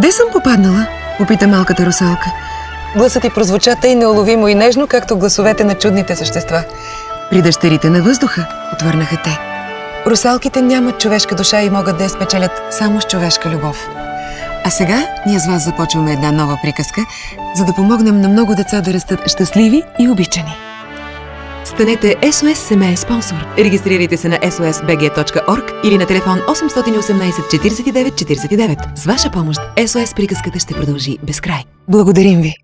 Къде съм попаднала? Попита малката русалка. Гласът ти прозвуча тъй неуловимо и нежно, както гласовете на чудните същества. При дъщерите на въздуха, отвърнаха те. Русалките нямат човешка душа и могат да я спечелят само с човешка любов. А сега ние с вас започваме една нова приказка, за да помогнем на много деца да растат щастливи и обичани. Станете SOS семейен спонсор. Регистрирайте се на sosbg.org или на телефон 818 49 49. С ваша помощ SOS приказката ще продължи безкрай. Благодарим ви!